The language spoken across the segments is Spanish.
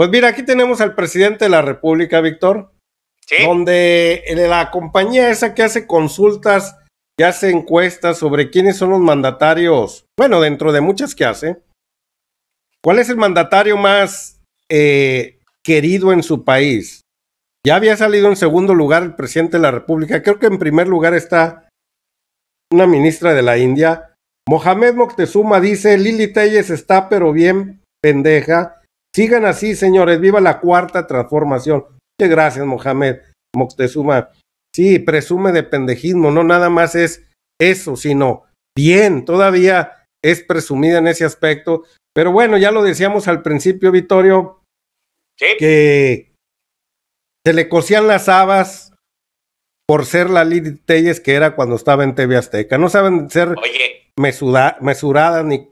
Pues mira, aquí tenemos al presidente de la República, Víctor, ¿Sí? donde la compañía esa que hace consultas y hace encuestas sobre quiénes son los mandatarios, bueno, dentro de muchas que hace, ¿cuál es el mandatario más eh, querido en su país? Ya había salido en segundo lugar el presidente de la República, creo que en primer lugar está una ministra de la India. Mohamed Moctezuma dice, Lili Telles está pero bien pendeja Sigan así, señores, viva la cuarta transformación. Muchas gracias, Mohamed Moctezuma. Sí, presume de pendejismo, no nada más es eso, sino bien, todavía es presumida en ese aspecto. Pero bueno, ya lo decíamos al principio, Vittorio, que se le cosían las habas por ser la Lili Telles que era cuando estaba en TV Azteca. No saben ser mesuradas ni...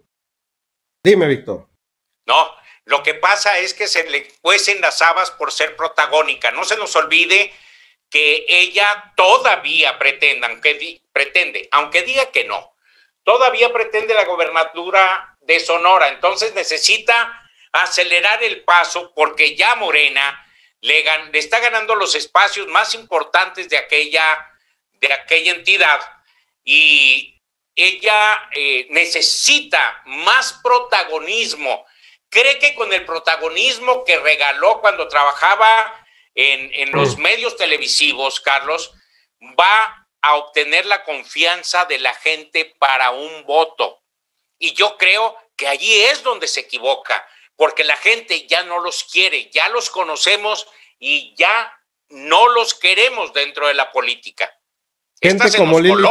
Dime, Víctor. No, lo que pasa es que se le cuecen las habas por ser protagónica. No se nos olvide que ella todavía pretende, aunque, pretende, aunque diga que no, todavía pretende la gobernatura de Sonora. Entonces necesita acelerar el paso porque ya Morena le, está ganando los espacios más importantes de aquella, de aquella entidad y ella eh, necesita más protagonismo ¿Cree que con el protagonismo que regaló cuando trabajaba en, los mm. medios televisivos, Carlos, va a obtener la confianza de la gente para un voto? Y yo creo que allí es donde se equivoca, porque la gente ya no los quiere, ya los conocemos y ya no los queremos dentro de la política. Gente como, Lili,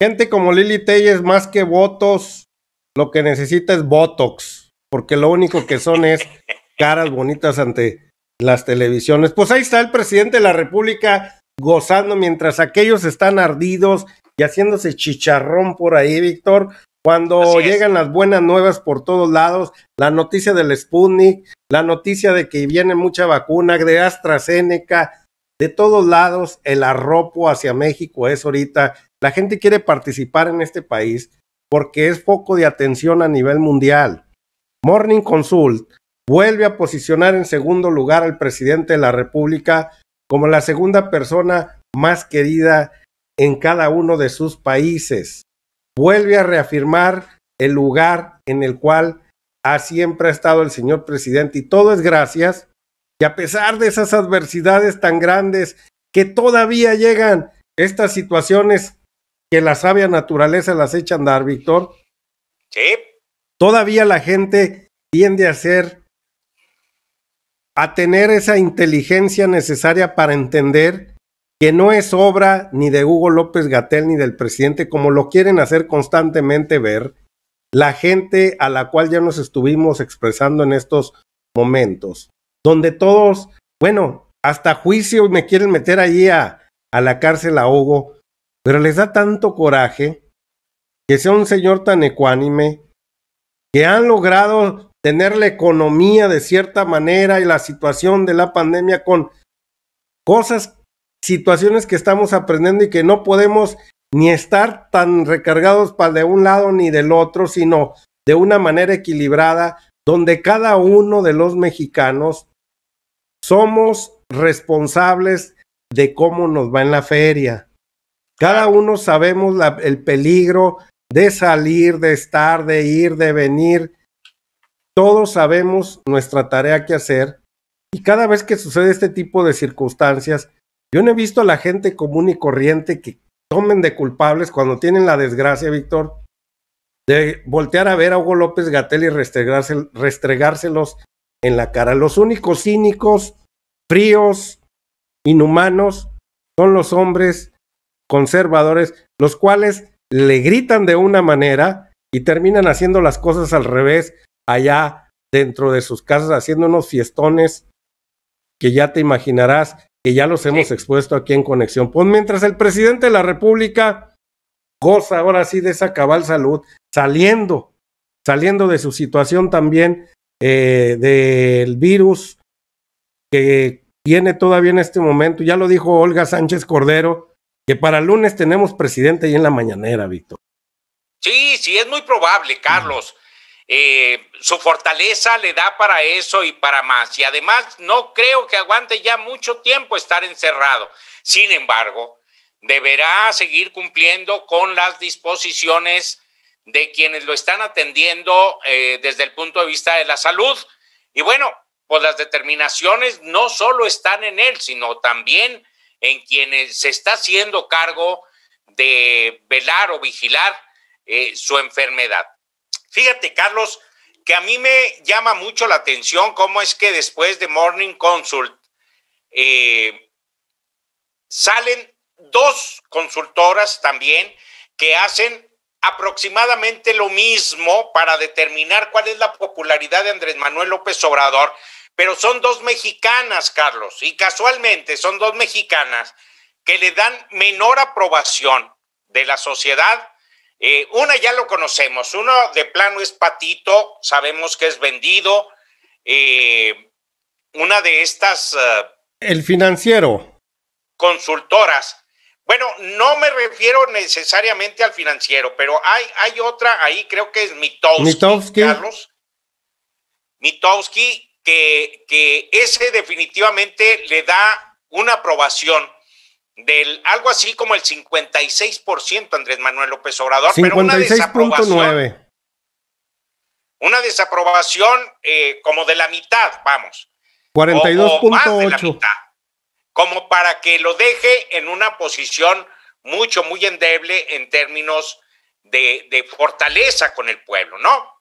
gente como Lili Telles, más que votos, lo que necesita es Botox porque lo único que son es caras bonitas ante las televisiones. Pues ahí está el presidente de la República gozando mientras aquellos están ardidos y haciéndose chicharrón por ahí, Víctor. Cuando llegan las buenas nuevas por todos lados, la noticia del Sputnik, la noticia de que viene mucha vacuna de AstraZeneca, de todos lados, el arropo hacia México es ahorita. La gente quiere participar en este país porque es foco de atención a nivel mundial. Morning Consult vuelve a posicionar en segundo lugar al presidente de la República como la segunda persona más querida en cada uno de sus países. Vuelve a reafirmar el lugar en el cual ha siempre estado el señor presidente y todo es gracias que a pesar de esas adversidades tan grandes que todavía llegan estas situaciones que la sabia naturaleza las echa andar, Víctor. Sí todavía la gente tiende a ser, a tener esa inteligencia necesaria para entender que no es obra ni de Hugo López Gatel ni del presidente, como lo quieren hacer constantemente ver, la gente a la cual ya nos estuvimos expresando en estos momentos, donde todos, bueno, hasta juicio me quieren meter allí a, a la cárcel a Hugo, pero les da tanto coraje que sea un señor tan ecuánime, que han logrado tener la economía de cierta manera y la situación de la pandemia con cosas, situaciones que estamos aprendiendo y que no podemos ni estar tan recargados para de un lado ni del otro, sino de una manera equilibrada, donde cada uno de los mexicanos somos responsables de cómo nos va en la feria. Cada uno sabemos el peligro de salir, de estar, de ir, de venir. Todos sabemos nuestra tarea que hacer y cada vez que sucede este tipo de circunstancias, yo no he visto a la gente común y corriente que tomen de culpables cuando tienen la desgracia, Víctor, de voltear a ver a Hugo López Gatel y restregárselos en la cara. Los únicos cínicos, fríos, inhumanos, son los hombres conservadores, los cuales le gritan de una manera y terminan haciendo las cosas al revés allá dentro de sus casas, haciendo unos fiestones que ya te imaginarás que ya los hemos expuesto aquí en Conexión. Pues mientras el presidente de la República goza ahora sí de esa cabal salud, saliendo, saliendo de su situación también eh, del virus que tiene todavía en este momento, ya lo dijo Olga Sánchez Cordero, que para el lunes tenemos presidente ahí en la mañanera, Víctor. Sí, sí, es muy probable, Carlos. eh, su fortaleza le da para eso y para más. Y además no creo que aguante ya mucho tiempo estar encerrado. Sin embargo, deberá seguir cumpliendo con las disposiciones de quienes lo están atendiendo eh, desde el punto de vista de la salud. Y bueno, pues las determinaciones no solo están en él, sino también en quienes se está haciendo cargo de velar o vigilar eh, su enfermedad. Fíjate, Carlos, que a mí me llama mucho la atención cómo es que después de Morning Consult eh, salen dos consultoras también que hacen aproximadamente lo mismo para determinar cuál es la popularidad de Andrés Manuel López Obrador, pero son dos mexicanas, Carlos, y casualmente son dos mexicanas que le dan menor aprobación de la sociedad eh, una ya lo conocemos, uno de plano es Patito, sabemos que es vendido. Eh, una de estas... Eh, el financiero. Consultoras. Bueno, no me refiero necesariamente al financiero, pero hay, hay otra ahí, creo que es Mitowski, Carlos. Mitowski, que, que ese definitivamente le da una aprobación del algo así como el 56% Andrés Manuel López Obrador, pero una desaprobación. Una desaprobación eh, como de la mitad, vamos. 42.8. Como para que lo deje en una posición mucho, muy endeble en términos de, de fortaleza con el pueblo, ¿no?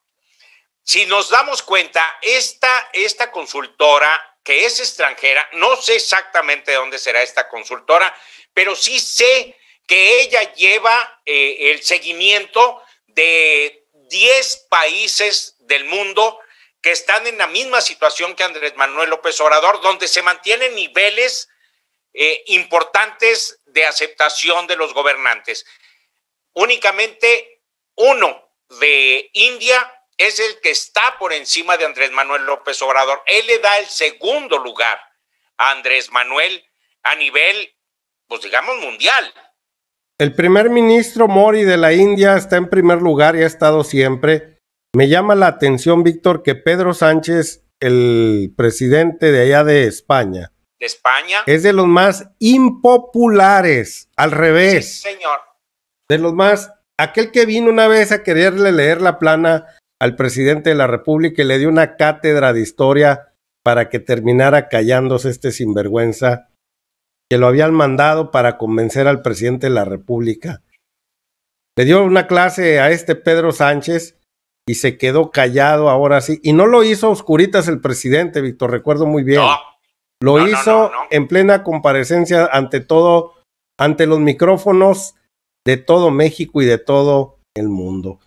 Si nos damos cuenta, esta, esta consultora que es extranjera, no sé exactamente dónde será esta consultora, pero sí sé que ella lleva eh, el seguimiento de 10 países del mundo que están en la misma situación que Andrés Manuel López Obrador, donde se mantienen niveles eh, importantes de aceptación de los gobernantes. Únicamente uno de India es el que está por encima de Andrés Manuel López Obrador. Él le da el segundo lugar a Andrés Manuel a nivel, pues digamos, mundial. El primer ministro Mori de la India está en primer lugar y ha estado siempre. Me llama la atención, Víctor, que Pedro Sánchez, el presidente de allá de España, de España, es de los más impopulares, al revés. Sí, señor. De los más, aquel que vino una vez a quererle leer la plana al presidente de la República y le dio una cátedra de historia para que terminara callándose este sinvergüenza que lo habían mandado para convencer al presidente de la República. Le dio una clase a este Pedro Sánchez y se quedó callado ahora sí. Y no lo hizo oscuritas el presidente, Víctor, recuerdo muy bien. Lo hizo en plena comparecencia ante todo, ante los micrófonos de todo México y de todo el mundo.